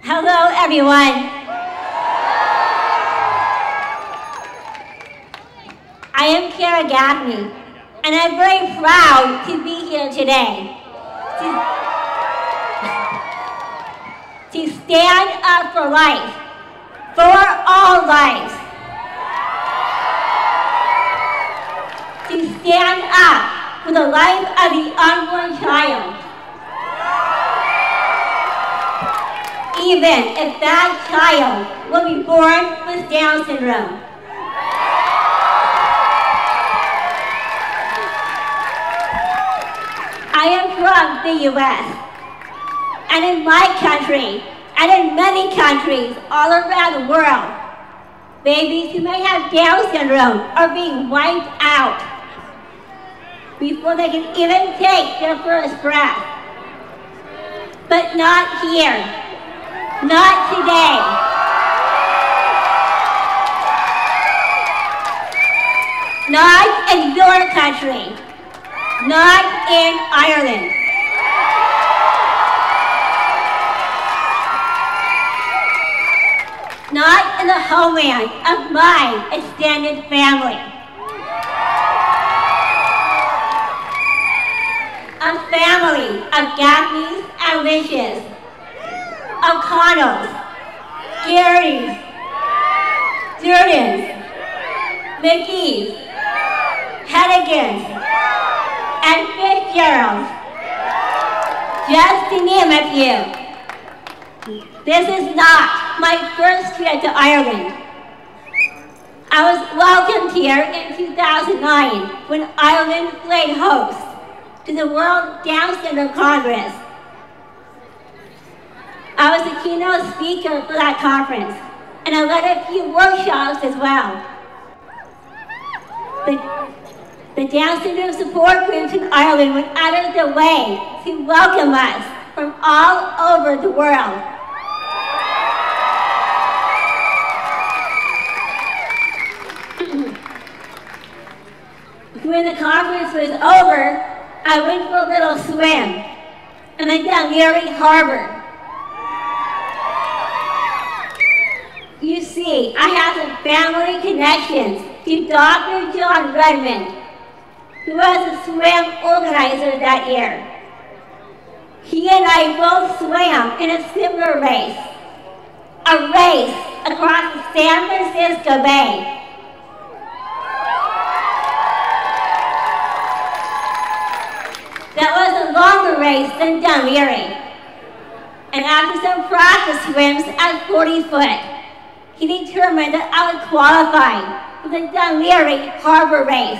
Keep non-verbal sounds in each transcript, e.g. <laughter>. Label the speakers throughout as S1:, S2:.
S1: Hello, everyone. I am Karen Gaffney, and I'm very proud to be here today to, to stand up for life, for all lives, to stand up for the life of the unborn child. Even if that child will be born with Down syndrome. I am from the U.S. And in my country, and in many countries all around the world, babies who may have Down syndrome are being wiped out before they can even take their first breath. But not here. Not today. Not in your country not in Ireland. Not in the homeland of my extended family. A family of Gaffneys and Lynches, O'Connells, Garys, Durdans, McGee's, Hennigan's, and Fitzgerald. Just to name a few. This is not my first trip to Ireland. I was welcomed here in 2009 when Ireland played host to the World Down Congress. I was the keynote speaker for that conference, and I led a few workshops as well. The the Down syndrome support groups in Ireland went out of their way to welcome us from all over the world. <clears throat> when the conference was over, I went for a little swim and I Dun Laoghaire Harbor. I have some family connections to Dr. John Redmond, who was a swim organizer that year. He and I both swam in a similar race, a race across the San Francisco Bay. That was a longer race than Dun Laoghaire. And after some practice swims at 40 foot, he determined that I would qualify for the Dun Laoghaire Harbor Race.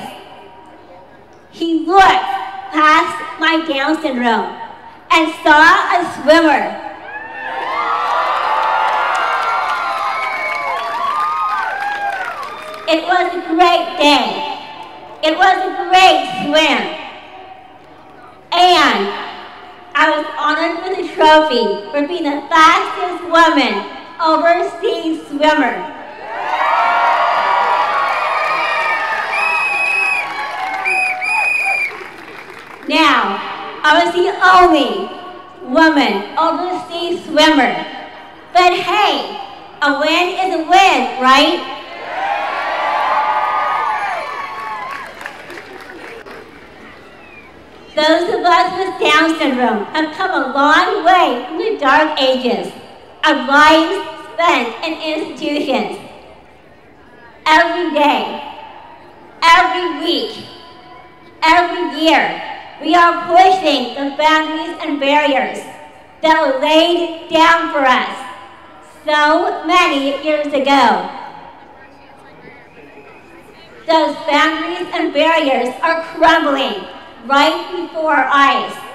S1: He looked past my Down syndrome and saw a swimmer. It was a great day. It was a great swim. And I was honored with a trophy for being the fastest woman overseas swimmer. Now, I was the only woman overseas swimmer. But hey, a win is a win, right? Those of us with Down syndrome have come a long way from the dark ages of lives spent in institutions. Every day, every week, every year, we are pushing the boundaries and barriers that were laid down for us so many years ago. Those boundaries and barriers are crumbling right before our eyes.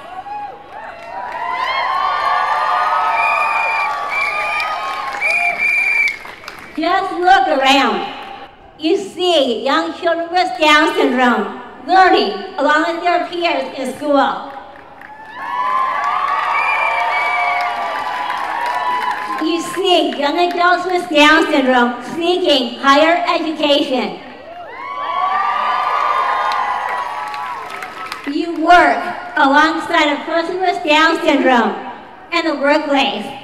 S1: Just look around. You see young children with Down syndrome learning along with their peers in school. You see young adults with Down syndrome seeking higher education. You work alongside a person with Down syndrome in the workplace.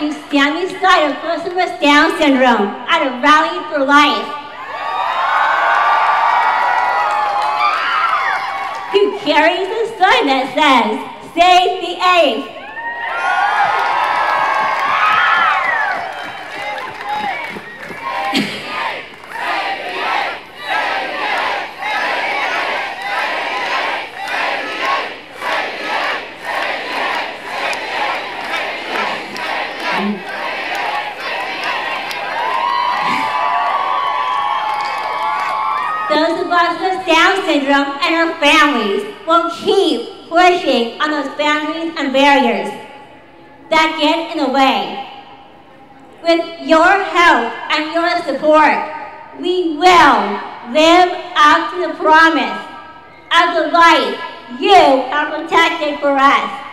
S1: You stand beside a person with Down syndrome at a rally for life. You carry the sign that says, Save the Those of us with Down syndrome and our families will keep pushing on those boundaries and barriers that get in the way. With your help and your support, we will live up to the promise of the life you have protected for us.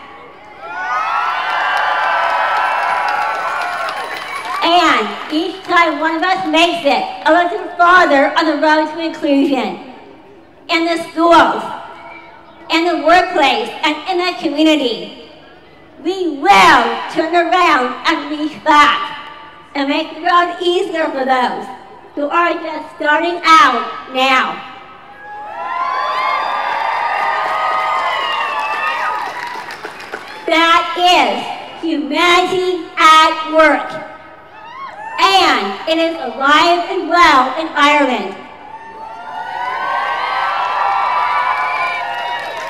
S1: And each time one of us makes it a little farther on the road to inclusion, in the schools, in the workplace, and in the community, we will turn around and reach back and make the road easier for those who are just starting out now. That is humanity at work and it is alive and well in Ireland.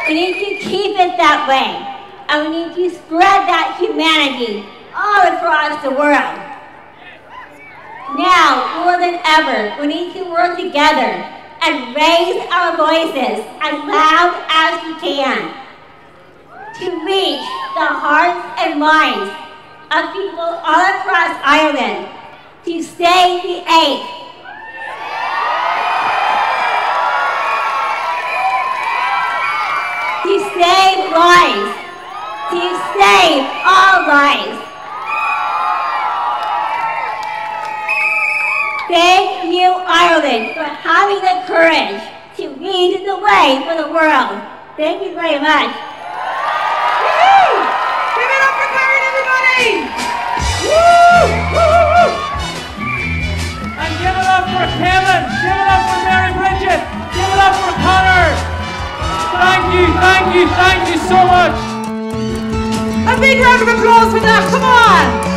S1: We need to keep it that way, and we need to spread that humanity all across the world. Now, more than ever, we need to work together and raise our voices as loud as we can to reach the hearts and minds of people all across Ireland to save the eighth. To save lives. To save all lives. Thank you, Ireland, for having the courage to lead the way for the world. Thank you very much.
S2: Thank you, thank you, so much.
S3: A big round of applause for that. Come on.